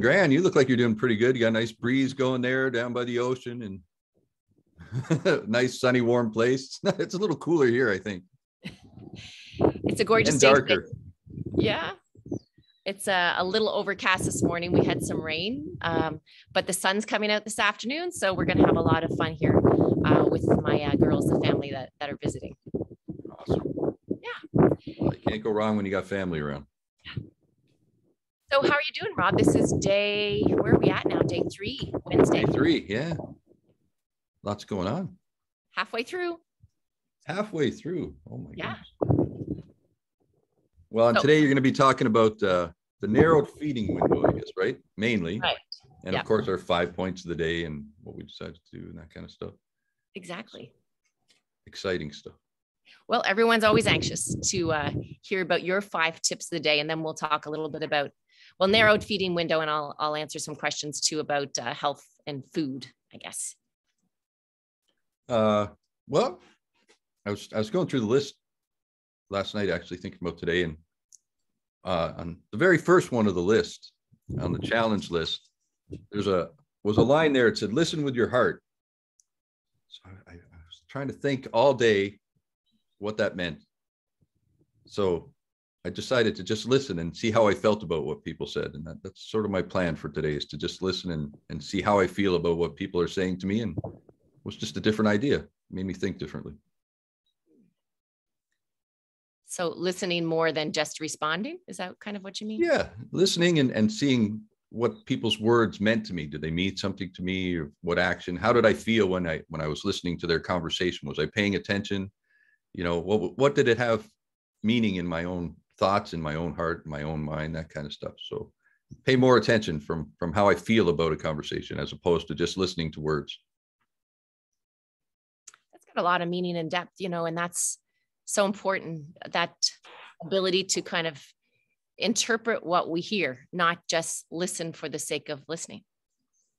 Gran, you look like you're doing pretty good. You got a nice breeze going there down by the ocean and nice sunny warm place. it's a little cooler here, I think. It's a gorgeous and day. darker. Yeah. It's a, a little overcast this morning. We had some rain, um, but the sun's coming out this afternoon. So we're going to have a lot of fun here uh, with my uh, girls, the family that, that are visiting. Awesome. Yeah. Well, you can't go wrong when you got family around. So how are you doing, Rob? This is day, where are we at now? Day three, Wednesday, Day three, yeah. Lots going on. halfway through. Halfway through. Oh my Yeah. goodness. Well, and So- today you're going to be talking about uh, the narrowed feeding window, I guess, right? Mainly. Right. And Yeah. of course, our five points of the day and what we decided to do and that kind of stuff. Exactly. Exciting stuff. Well, everyone's always anxious to uh, hear about your five tips of the day, and then we'll talk a little bit about well narrowed feeding window, and I'll I'll answer some questions too about uh, health and food, I guess. Uh, well, I was I was going through the list last night, actually thinking about today, and uh, on the very first one of the list, on the challenge list, there's a was a line there. It said, "Listen with your heart." So I, I was trying to think all day what that meant. So I decided to just listen and see how I felt about what people said, and that, that's sort of my plan for today: is to just listen and and see how I feel about what people are saying to me, and was just a different idea. Made me think differently. So listening more than just responding is that kind of what you mean? Yeah, listening and, and seeing what people's words meant to me. Did they mean something to me or what action? How did I feel when I when I was listening to their conversation? Was I paying attention? You know, what what did it have meaning in my own thoughts, in my own heart, my own mind, that kind of stuff. So pay more attention from from how I feel about a conversation as opposed to just listening to words. That's got a lot of meaning and depth, you know, and that's so important that ability to kind of interpret what we hear, not just listen for the sake of listening.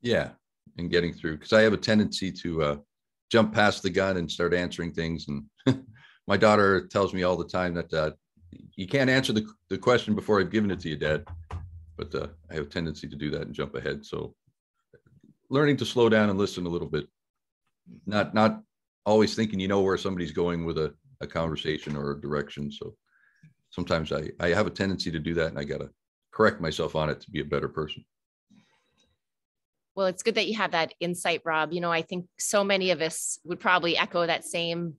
Yeah, and getting through because I have a tendency to uh, jump past the gun and start answering things. And my daughter tells me all the time that uh, you can't answer the, the question before I've given it to you, Dad. But uh, I have a tendency to do that and jump ahead. So learning to slow down and listen a little bit, not not always thinking you know where somebody's going with a, a conversation or a direction. So sometimes I, I have a tendency to do that and I got to correct myself on it to be a better person. Well, it's good that you have that insight, Rob. You know, I think so many of us would probably echo that same,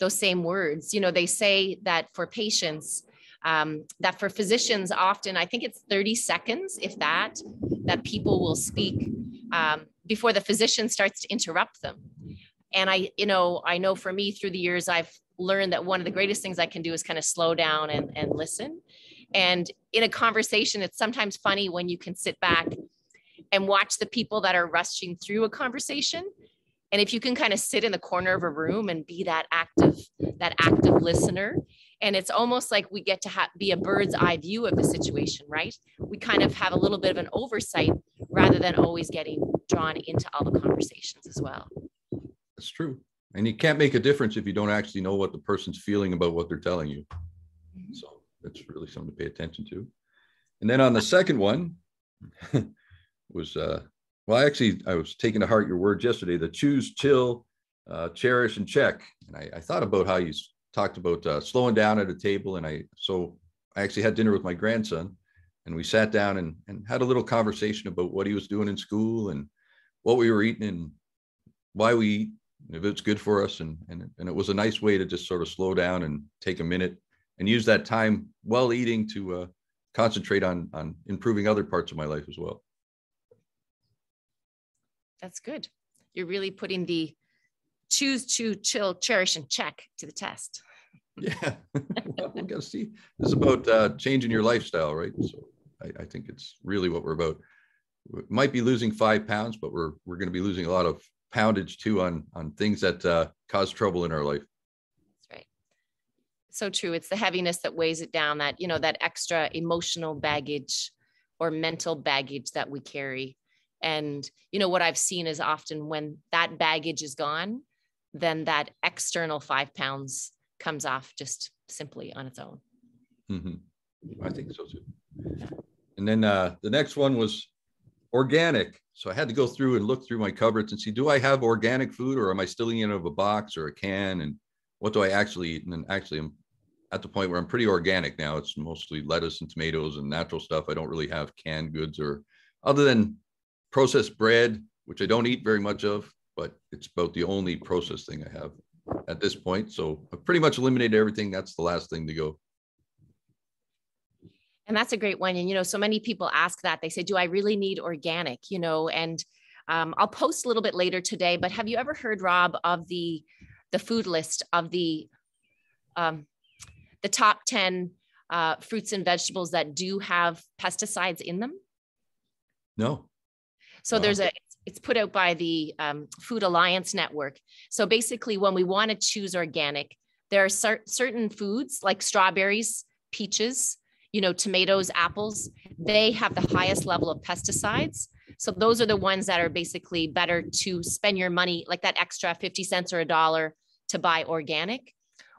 those same words. You know, they say that for patients, um, that for physicians, often I think it's 30 seconds, if that, that people will speak um, before the physician starts to interrupt them. And I, you know, I know for me through the years, I've learned that one of the greatest things I can do is kind of slow down and, and listen. And in a conversation, it's sometimes funny when you can sit back and watch the people that are rushing through a conversation. And if you can kind of sit in the corner of a room and be that active, that active listener, and it's almost like we get to ha- be a bird's eye view of the situation, right? We kind of have a little bit of an oversight rather than always getting drawn into all the conversations as well. That's true. And you can't make a difference if you don't actually know what the person's feeling about what they're telling you. Mhm. So that's really something to pay attention to. And then on the second one was uh well actually I was taking to heart your words yesterday, the choose, chill, uh, cherish, and check. And I, I thought about how you talked about uh, slowing down at a table. And I so I actually had dinner with my grandson and we sat down and, and had a little conversation about what he was doing in school and what we were eating and why we eat if it's good for us and and and it was a nice way to just sort of slow down and take a minute and use that time while eating to uh, concentrate on on improving other parts of my life as well That's good. You're really putting the choose to chill, cherish, and check to the test. yeah well, we got to see this is about uh, changing your lifestyle right so I, I think it's really what we're about we might be losing five pounds but we're we're going to be losing a lot of poundage too on on things that uh, cause trouble in our life That's right. So true. It's the heaviness that weighs it down, that, you know, that extra emotional baggage or mental baggage that we carry. And, you know, what I've seen is often when that baggage is gone, then that external five pounds comes off just simply on its own. hmm I think so too. And then uh, the next one was organic. So I had to go through and look through my cupboards and see, do I have organic food or am I still eating out of a box or a can? And what do I actually eat? And actually I'm at the point where I'm pretty organic now. It's mostly lettuce and tomatoes and natural stuff. I don't really have canned goods or other than processed bread, which I don't eat very much of, but it's about the only processed thing I have at this point. So I've pretty much eliminated everything. That's the last thing to go. And that's a great one. And, you know, so many people ask that. They say, do I really need organic? You know, and um, I'll post a little bit later today, but have you ever heard, Rob, of the the food list of the um, the top 10 uh, fruits and vegetables that do have pesticides in them? No. So wow. there's a it's put out by the um, Food Alliance Network. So basically, when we want to choose organic, there are cer- certain foods like strawberries, peaches, you know, tomatoes, apples, they have the highest level of pesticides. So those are the ones that are basically better to spend your money, like that extra 50 cents or a dollar to buy organic.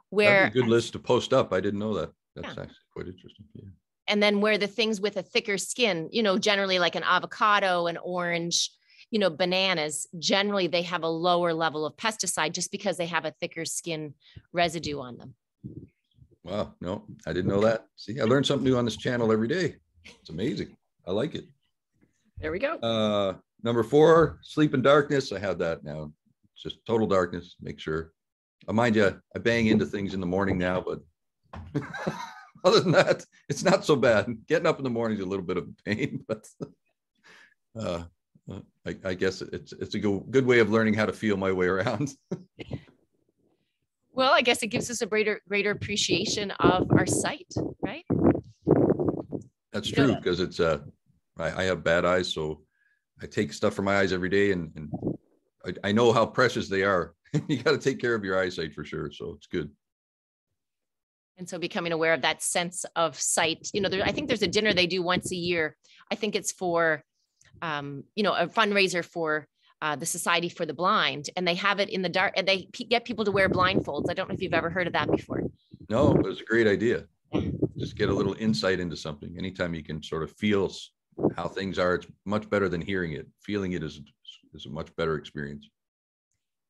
Where good list to post up. I didn't know that. That's yeah. actually quite interesting. Yeah. And then where the things with a thicker skin, you know, generally like an avocado, an orange, you know, bananas, generally they have a lower level of pesticide just because they have a thicker skin residue on them. Wow. No, I didn't know that. See, I learned something new on this channel every day. It's amazing. I like it. There we go. Uh, number four, sleep in darkness. I have that now. It's just total darkness. Make sure. I mind you, I bang into things in the morning now, but other than that, it's not so bad. Getting up in the morning is a little bit of a pain, but uh, I, I, guess it's it's a good, good way of learning how to feel my way around. Well, I guess it gives us a greater greater appreciation of our sight, right? That's true because it's uh I, I, have bad eyes, so I take stuff from my eyes every day, and, and I, I know how precious they are. you got to take care of your eyesight for sure. So it's good. And so becoming aware of that sense of sight, you know, there, I think there's a dinner they do once a year. I think it's for, um, you know, a fundraiser for uh, the Society for the Blind, and they have it in the dark, and they p- get people to wear blindfolds. I don't know if you've ever heard of that before. No, it was a great idea. Just get a little insight into something. Anytime you can sort of feel how things are, it's much better than hearing it. Feeling it is is a much better experience.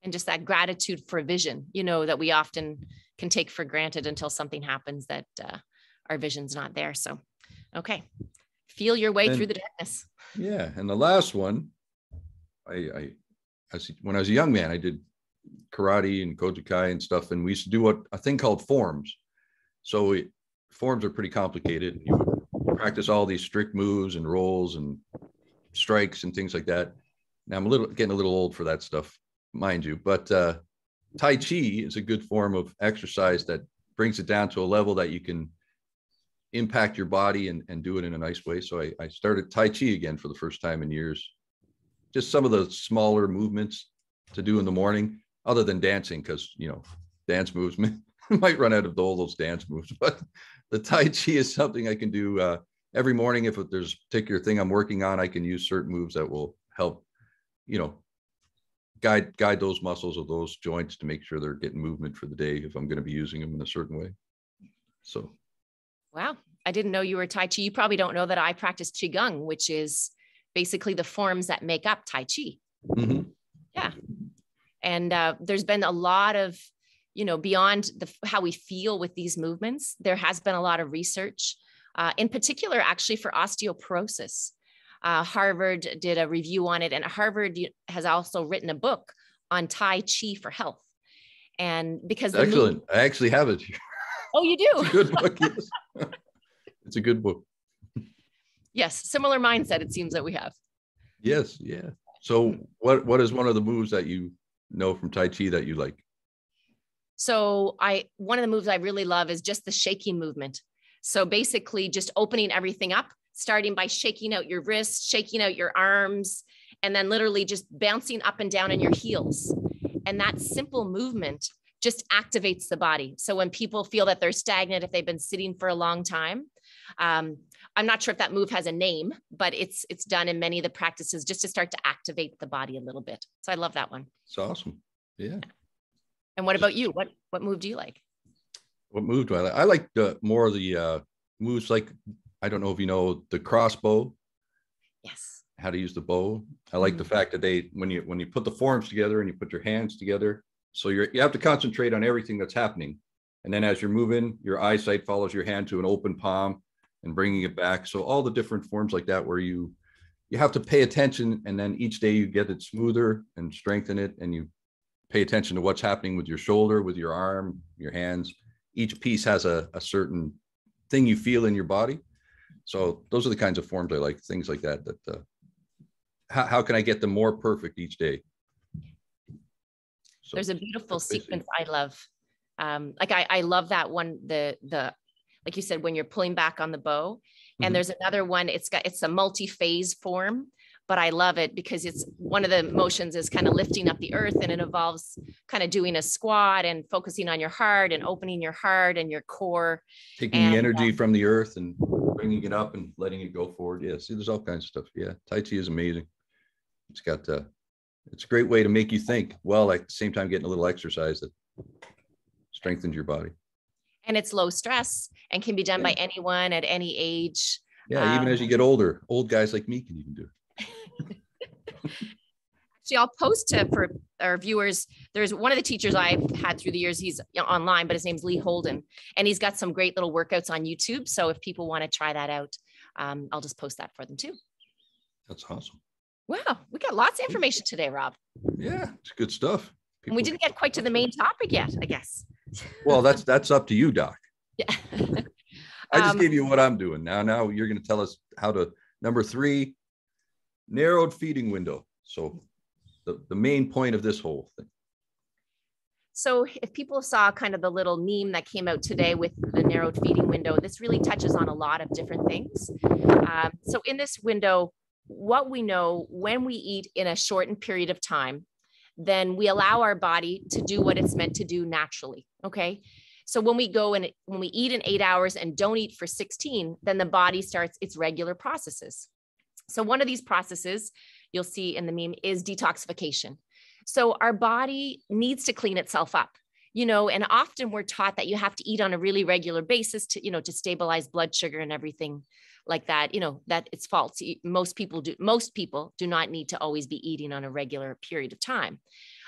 And just that gratitude for vision, you know, that we often can take for granted until something happens that uh, our vision's not there. So, okay, feel your way and, through the darkness. Yeah, and the last one I, I as when I was a young man, I did karate and kojukai and stuff, and we used to do what a thing called forms. So it, forms are pretty complicated. You would practice all these strict moves and rolls and strikes and things like that. Now I'm a little getting a little old for that stuff, mind you, but uh, Tai Chi is a good form of exercise that brings it down to a level that you can impact your body and, and do it in a nice way. So I, I started Tai Chi again for the first time in years just some of the smaller movements to do in the morning, other than dancing, because you know, dance moves might run out of all those dance moves. But the Tai Chi is something I can do uh, every morning. If there's a particular thing I'm working on, I can use certain moves that will help, you know, guide guide those muscles or those joints to make sure they're getting movement for the day if I'm going to be using them in a certain way. So, wow, I didn't know you were Tai Chi. You probably don't know that I practice Qigong, which is basically the forms that make up Tai Chi. Mm-hmm. Yeah. And uh, there's been a lot of, you know, beyond the how we feel with these movements, there has been a lot of research, uh, in particular, actually for osteoporosis. Uh, Harvard did a review on it, and Harvard has also written a book on Tai Chi for health. And because excellent, I actually have it. Oh, you do? good book. Yes. it's a good book yes similar mindset it seems that we have yes yeah so what what is one of the moves that you know from tai chi that you like so i one of the moves i really love is just the shaking movement so basically just opening everything up starting by shaking out your wrists shaking out your arms and then literally just bouncing up and down in your heels and that simple movement just activates the body so when people feel that they're stagnant if they've been sitting for a long time um, I'm not sure if that move has a name, but it's it's done in many of the practices just to start to activate the body a little bit. So I love that one. It's awesome. Yeah. And what about you? What what move do you like? What move do I like? I like the more of the uh, moves like I don't know if you know the crossbow. Yes. how to use the bow. I like the Mhm. fact that they when you when you put the forms together and you put your hands together, so you're you have to concentrate on everything that's happening. And then as you're moving, your eyesight follows your hand to an open palm and bringing it back. So all the different forms like that where you you have to pay attention and then each day you get it smoother and strengthen it and you pay attention to what's happening with your shoulder, with your arm, your hands. Each piece has a, a certain thing you feel in your body. So those are the kinds of forms I like, things like that, that, uh, how, how can I get them more perfect each day? So There's a beautiful sequence I love. Um, like I, I love that one, the, the, like you said, when you're pulling back on the bow. And there's another one, it's got, it's a multi-phase form, but I love it because it's one of the motions is kind of lifting up the earth and it involves kind of doing a squat and focusing on your heart and opening your heart and your core. taking and, the uh, energy from the earth and bringing it up and letting it go forward. Yeah, see, there's all kinds of stuff. Yeah, Tai Chi is amazing. It's got, uh, it's a great way to make you think while at the same time getting a little exercise that strengthens your body. And it's low stress and can be done by anyone at any age. Yeah, even as Um, you get older, old guys like me can even do it. Actually, I'll post to for our viewers. There's one of the teachers I've had through the years. He's online, but his name's Lee Holden, and he's got some great little workouts on YouTube. So if people want to try that out, um, I'll just post that for them too. That's awesome. Wow, we got lots of information today, Rob, Yeah, it's good stuff. and we didn't get quite to the main topic yet. I guess. Well, that's, that's up to you, Doc. Yeah. I just Um, gave you what I'm doing. Now, now you're going to tell us how to, number three, narrowed feeding window. So the, the main point of this whole thing. So if people saw kind of the little meme that came out today with the narrowed feeding window, this really touches on a lot of different things. Um, so in this window, what we know when we eat in a shortened period of time, then we allow our body to do what it's meant to do naturally. Okay. So when we go and when we eat in eight hours and don't eat for 16, then the body starts its regular processes. So one of these processes you'll see in the meme is detoxification. So our body needs to clean itself up, you know, and often we're taught that you have to eat on a really regular basis to, you know, to stabilize blood sugar and everything like that, you know, that it's false. Most people do, most people do not need to always be eating on a regular period of time.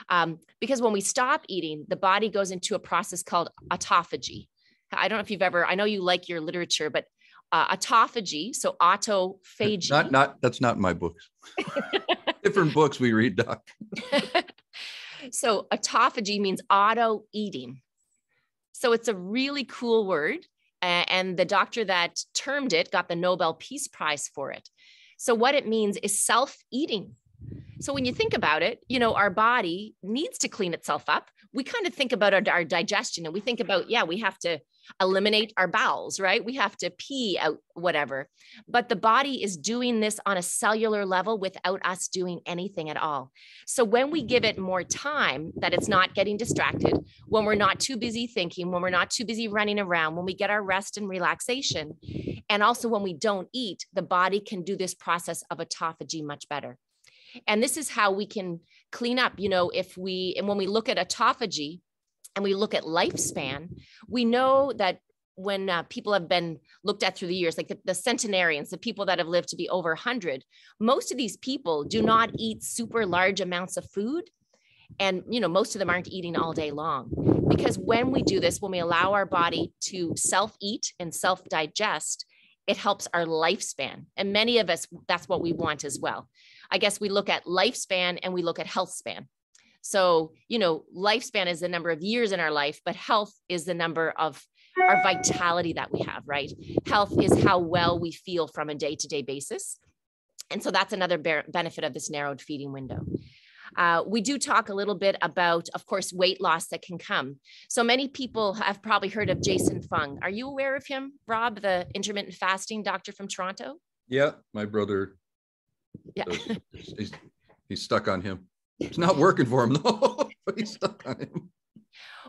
Um, because when we stop eating, the body goes into a process called autophagy. I don't know if you've ever, I know you like your literature, but uh, autophagy, so autophagy. Not, not, that's not my books. Different books we read, Doc. so autophagy means auto eating. So it's a really cool word. And the doctor that termed it got the Nobel Peace Prize for it. So what it means is self eating. So when you think about it, you know, our body needs to clean itself up. We kind of think about our, our digestion and we think about, yeah, we have to eliminate our bowels, right? We have to pee out whatever. But the body is doing this on a cellular level without us doing anything at all. So when we give it more time, that it's not getting distracted, when we're not too busy thinking, when we're not too busy running around, when we get our rest and relaxation, and also when we don't eat, the body can do this process of autophagy much better. And this is how we can clean up, you know, if we, and when we look at autophagy and we look at lifespan, we know that when uh, people have been looked at through the years, like the, the centenarians, the people that have lived to be over 100, most of these people do not eat super large amounts of food. And, you know, most of them aren't eating all day long. Because when we do this, when we allow our body to self eat and self digest, it helps our lifespan. And many of us, that's what we want as well. I guess we look at lifespan and we look at health span. So, you know, lifespan is the number of years in our life, but health is the number of our vitality that we have, right? Health is how well we feel from a day to day basis. And so that's another benefit of this narrowed feeding window. Uh, we do talk a little bit about, of course, weight loss that can come. So many people have probably heard of Jason Fung. Are you aware of him, Rob, the intermittent fasting doctor from Toronto? Yeah, my brother, Yeah. he's, he's stuck on him. It's not working for him though, he's stuck on him.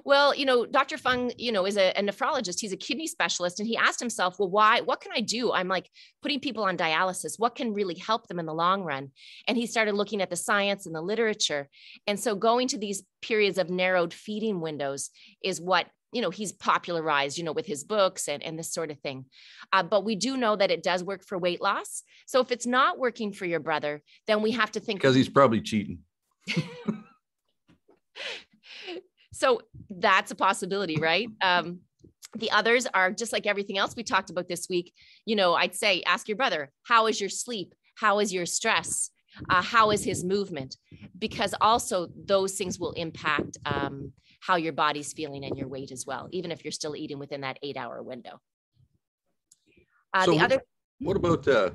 Well, you know, Dr. Fung, you know, is a, a, nephrologist. He's a kidney specialist. And he asked himself, well, why, what can I do? I'm like putting people on dialysis. What can really help them in the long run? And he started looking at the science and the literature. And so going to these periods of narrowed feeding windows is what you know he's popularized you know with his books and, and this sort of thing uh, but we do know that it does work for weight loss so if it's not working for your brother then we have to think because he's probably cheating so that's a possibility right? Um, the others are just like everything else we talked about this week. You know i'd say ask your brother how is your sleep? How is your stress? Uh, how is his movement? Because also those things will impact um, how your body's feeling and your weight as well even if you're still eating within that eight hour window. Uh, so the other what about uh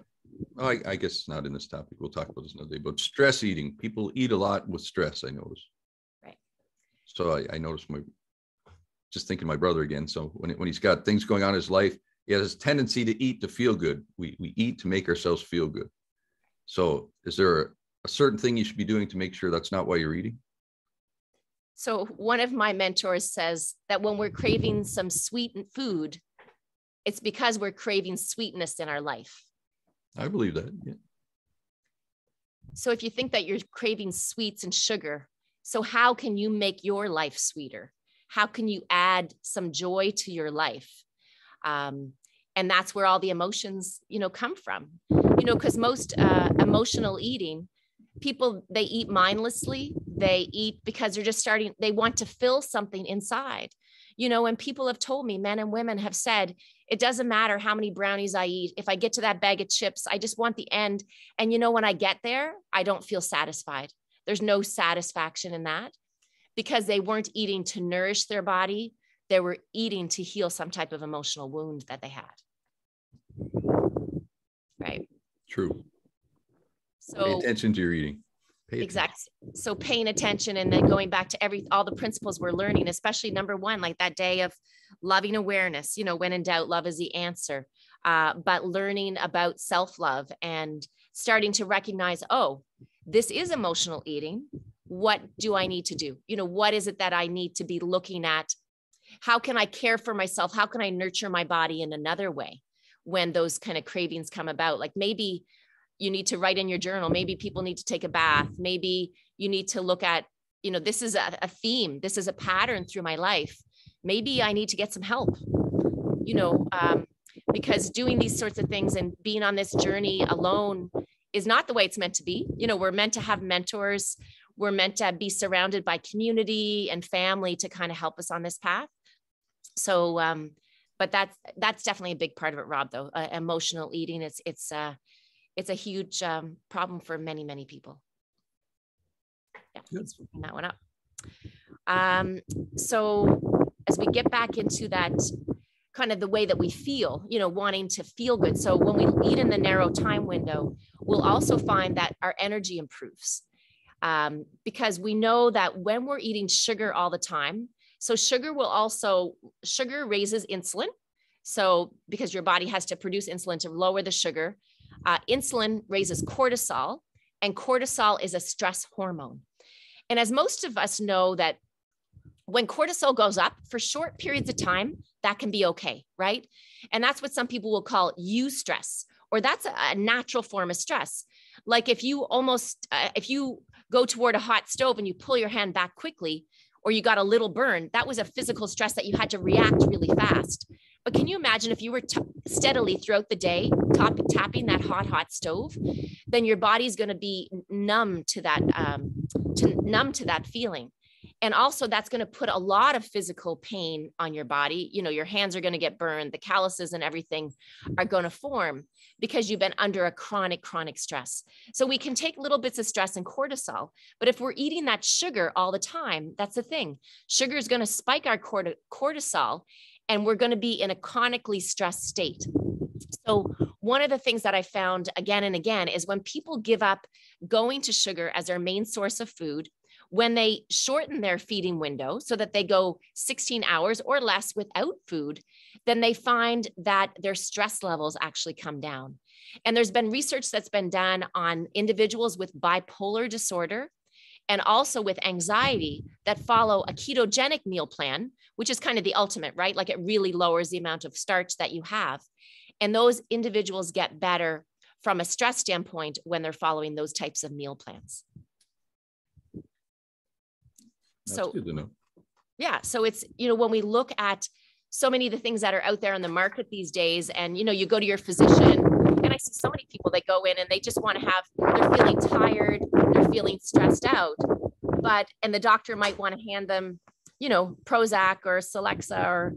I, I guess not in this topic. We'll talk about this another day but stress eating. People eat a lot with stress i notice. Right. So i, I noticed my just thinking my brother again. So when, when he's got things going on in his life he has a tendency to eat to feel good. We, we eat to make ourselves feel good. So is there a, a certain thing you should be doing to make sure that's not why you're eating? So one of my mentors says that when we're craving some sweet food it's because we're craving sweetness in our life i believe that yeah. so if you think that you're craving sweets and sugar so how can you make your life sweeter? How can you add some joy to your life? Um, and that's where all the emotions you know come from. You know because most uh, emotional eating people they eat mindlessly. They eat because they're just starting they want to fill something inside you know when people have told me men and women have said it doesn't matter how many brownies i eat. If i get to that bag of chips i just want the end. And you know when i get there i don't feel satisfied. There's no satisfaction in that because they weren't eating to nourish their body. They were eating to heal some type of emotional wound that they had. Right? True. So pay attention to your eating exactly so paying attention and then going back to every all the principles we're learning especially number one like that day of loving awareness you know when in doubt love is the answer. Uh, but learning about self-love and starting to recognize oh this is emotional eating. What do i need to do? You know what is it that i need to be looking at? How can i care for myself? How can i nurture my body in another way when those kind of cravings come about? Like maybe you need to write in your journal. Maybe people need to take a bath. Maybe you need to look at you know this is a, a, theme. This is a pattern through my life. Maybe i need to get some help you know um, because doing these sorts of things and being on this journey alone is not the way it's meant to be. You know we're meant to have mentors. We're meant to be surrounded by community and family to kind of help us on this path. So um but that's that's definitely a big part of it rob though uh, emotional eating. It's it's uh it's a huge um, problem for many, many people. Yeah, that one up. Um, so as we get back into that kind of the way that we feel, you know, wanting to feel good. So when we eat in the narrow time window, we'll also find that our energy improves um, because we know that when we're eating sugar all the time, so sugar will also, sugar raises insulin. So because your body has to produce insulin to lower the sugar, uh, insulin raises cortisol, and cortisol is a stress hormone. And as most of us know, that when cortisol goes up for short periods of time, that can be okay, right? And that's what some people will call you stress, or that's a, natural form of stress. Like if you almost, uh, if you go toward a hot stove and you pull your hand back quickly, or you got a little burn, that was a physical stress that you had to react really fast. But can you imagine if you were t- steadily throughout the day top, tapping that hot, hot stove, then your body's going to be numb to that, um, to numb to that feeling. And also, that's going to put a lot of physical pain on your body. You know, your hands are going to get burned, the calluses and everything are going to form because you've been under a chronic, chronic stress. So, we can take little bits of stress and cortisol, but if we're eating that sugar all the time, that's the thing. Sugar is going to spike our cortisol and we're going to be in a chronically stressed state. So, one of the things that I found again and again is when people give up going to sugar as their main source of food, when they shorten their feeding window so that they go 16 hours or less without food, then they find that their stress levels actually come down. And there's been research that's been done on individuals with bipolar disorder and also with anxiety that follow a ketogenic meal plan, which is kind of the ultimate, right? Like it really lowers the amount of starch that you have. And those individuals get better from a stress standpoint when they're following those types of meal plans. That's so, good to know. Yeah. So it's, you know, when we look at so many of the things that are out there on the market these days, and, you know, you go to your physician, and I see so many people that go in and they just want to have, they're feeling tired, they're feeling stressed out, but, and the doctor might want to hand them, you know, Prozac or Celexa or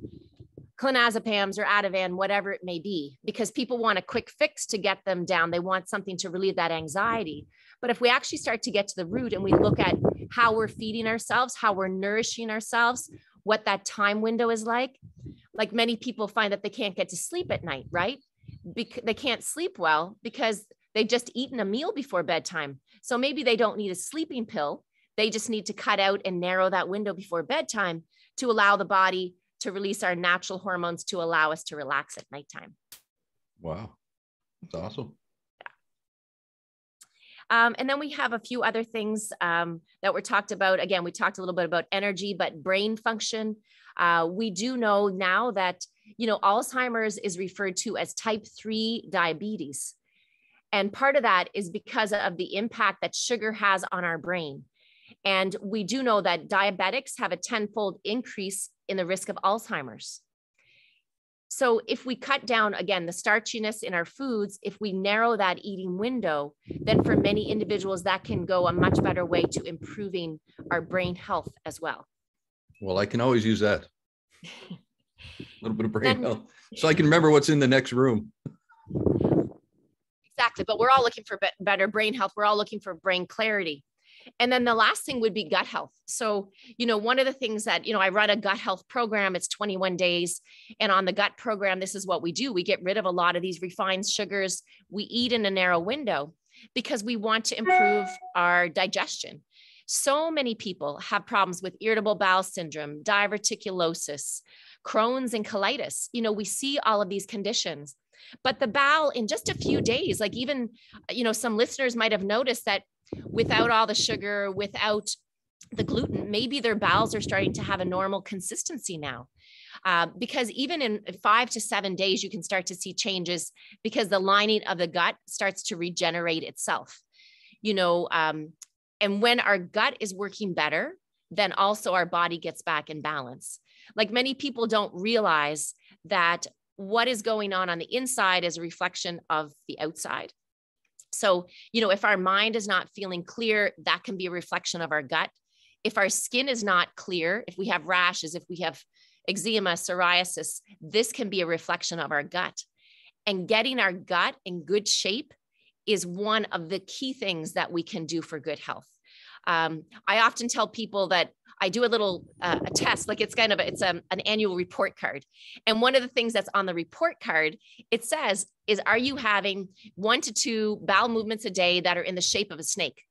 clonazepams or Ativan, whatever it may be, because people want a quick fix to get them down. They want something to relieve that anxiety. But if we actually start to get to the root and we look at how we're feeding ourselves, how we're nourishing ourselves, what that time window is like, like many people find that they can't get to sleep at night, right? Because they can't sleep well because they've just eaten a meal before bedtime. So maybe they don't need a sleeping pill. They just need to cut out and narrow that window before bedtime to allow the body to release our natural hormones to allow us to relax at nighttime. Wow. That's awesome. Um, and then we have a few other things um, that were talked about. Again, we talked a little bit about energy, but brain function. Uh, we do know now that, you know, Alzheimer's is referred to as type 3 diabetes. And part of that is because of the impact that sugar has on our brain. And we do know that diabetics have a tenfold increase in the risk of Alzheimer's. So if we cut down again the starchiness in our foods, if we narrow that eating window, then for many individuals that can go a much better way to improving our brain health as well. Well, I can always use that. a little bit of brain then, health. So I can remember what's in the next room. Exactly. But we're all looking for better brain health. We're all looking for brain clarity. And then the last thing would be gut health. So, you know, one of the things that, you know, I run a gut health program, it's 21 days. And on the gut program, this is what we do we get rid of a lot of these refined sugars. We eat in a narrow window because we want to improve our digestion. So many people have problems with irritable bowel syndrome, diverticulosis, Crohn's, and colitis. You know, we see all of these conditions but the bowel in just a few days like even you know some listeners might have noticed that without all the sugar, without the gluten, maybe their bowels are starting to have a normal consistency now. Uh, because even in five to seven days, you can start to see changes because the lining of the gut starts to regenerate itself. You know, um, and when our gut is working better, then also our body gets back in balance. Like many people don't realize that what is going on on the inside is a reflection of the outside. So, you know, if our mind is not feeling clear, that can be a reflection of our gut. If our skin is not clear, if we have rashes, if we have eczema, psoriasis, this can be a reflection of our gut. And getting our gut in good shape is one of the key things that we can do for good health. Um, I often tell people that I do a little uh, a test, like it's kind of a, it's a, um, an annual report card, and one of the things that's on the report card it says is Are you having one to two bowel movements a day that are in the shape of a snake?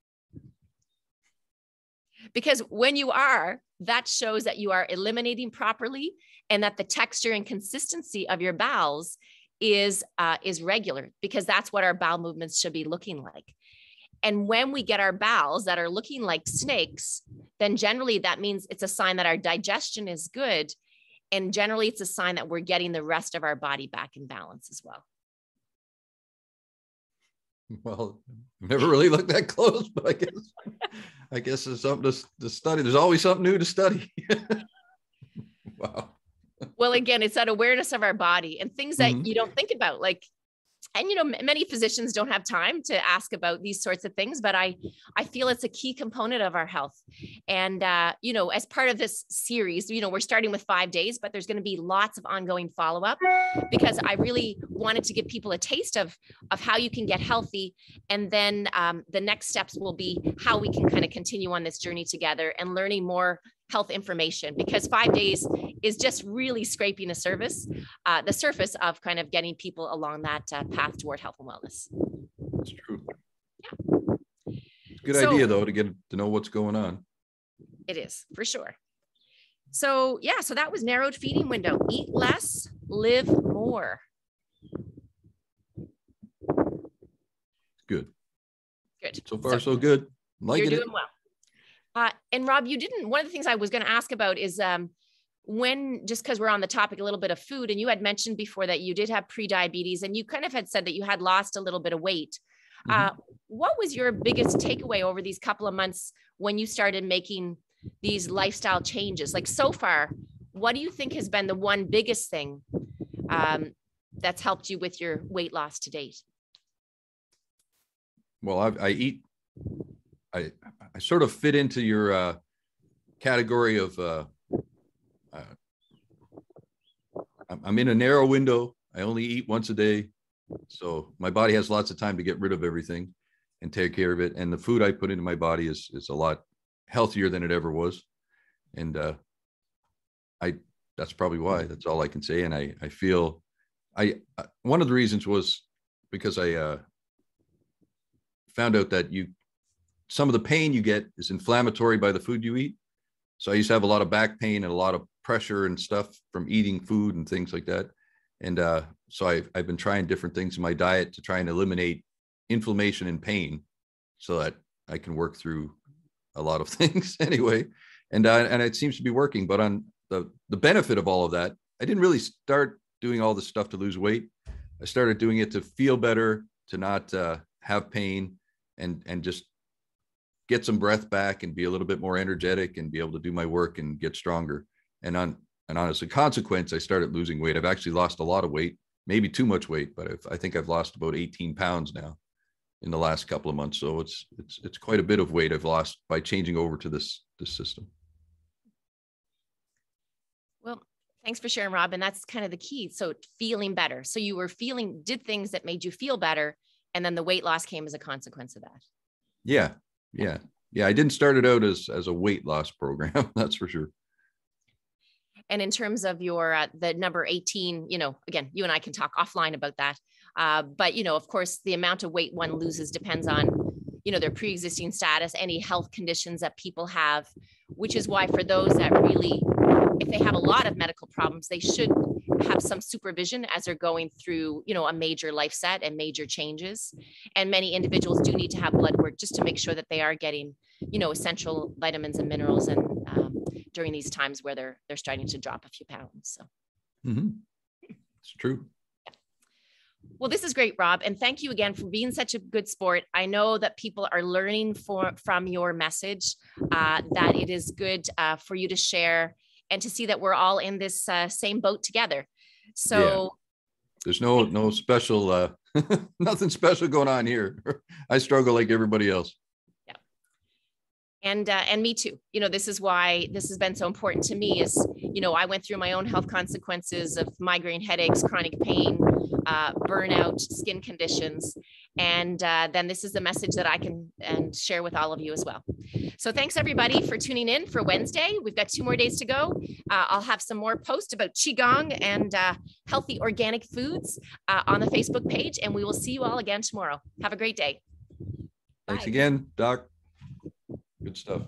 Because when you are, that shows that you are eliminating properly and that the texture and consistency of your bowels is uh, is regular because that's what our bowel movements should be looking like. And when we get our bowels that are looking like snakes, then generally that means it's a sign that our digestion is good. And generally, it's a sign that we're getting the rest of our body back in balance as well. Well, never really looked that close, but I guess I guess there's something to, to study. There's always something new to study. wow. Well, again, it's that awareness of our body and things that mm-hmm. you don't think about, like and you know many physicians don't have time to ask about these sorts of things but i i feel it's a key component of our health. And uh, you know as part of this series you know we're starting with five days but there's going to be lots of ongoing follow-up because i really wanted to give people a taste of of how you can get healthy. And then um, the next steps will be how we can kind of continue on this journey together and learning more health information because five days is just really scraping the surface, uh, the surface of kind of getting people along that uh, path toward health and wellness. That's true. Yeah. Good so, idea though to get to know what's going on. It is for sure. So yeah, so that was narrowed feeding window. Eat less, live more. Good. Good. So far, so, so good. Liking you're doing it. well. Uh, and Rob, you didn't. One of the things I was going to ask about is um, when, just because we're on the topic a little bit of food, and you had mentioned before that you did have pre-diabetes, and you kind of had said that you had lost a little bit of weight. Mm-hmm. Uh, what was your biggest takeaway over these couple of months when you started making these lifestyle changes? Like so far, what do you think has been the one biggest thing um, that's helped you with your weight loss to date? Well, I, I eat, I, I sort of fit into your uh, category of, uh, uh, I'm- in a narrow window. I only eat once a day. So my body has lots of time to get rid of everything and take care of it. And the food I put into my body is, is a lot healthier than it ever was. And uh, I, that's probably why, that's all I can say. And I, I feel, I, I- one of the reasons was because I uh, found out that you, some of the pain you get is inflammatory by the food you eat. So I used to have a lot of back pain and a lot of pressure and stuff from eating food and things like that. And uh, so I've, I've been trying different things in my diet to try and eliminate inflammation and pain so that I can work through a lot of things anyway. And, uh, and it seems to be working, but on the, the benefit of all of that, I didn't really start doing all this stuff to lose weight. I started doing it to feel better, to not uh, have pain and, and just get some breath back and be a little bit more energetic and be able to do my work and get stronger. And on, and on as a consequence, I started losing weight. I've actually lost a lot of weight, maybe too much weight, but I've, I think I've lost about 18 pounds now in the last couple of months. So it's, it's, it's quite a bit of weight I've lost by changing over to this, this system. Well, thanks for sharing, Rob. And that's kind of the key. So feeling better. So you were feeling, did things that made you feel better. And then the weight loss came as a consequence of that. Yeah. Yeah. Yeah. I didn't start it out as, as a weight loss program. That's for sure. And in terms of your, uh, the number 18, you know, again, you and I can talk offline about that. Uh, but, you know, of course, the amount of weight one loses depends on, you know, their pre-existing status, any health conditions that people have, which is why for those that really, if they have a lot of medical problems, they should have some supervision as they're going through, you know, a major life set and major changes. And many individuals do need to have blood work just to make sure that they are getting, you know, essential vitamins and minerals and um, during these times where they're they're starting to drop a few pounds. So Mhm. It's true. well, this is great, Rob, and thank you again for being such a good sport. I know that people are learning for, from your message. Uh, that it is good uh, for you to share and to see that we're all in this uh, same boat together. So There's no, no special, uh, nothing special going on here. I struggle like everybody else. And uh, and me too. You know this is why this has been so important to me is you know i went through my own health consequences of migraine headaches chronic pain uh, burnout skin conditions. And uh, then this is the message that i can and share with all of you as well. So thanks everybody for tuning in for wednesday. We've got two more days to go. Uh, i'll have some more posts about qigong and uh, healthy organic foods uh, on the facebook page. And we will see you all again tomorrow. Have a great day. Thanks again, Doc. Good stuff.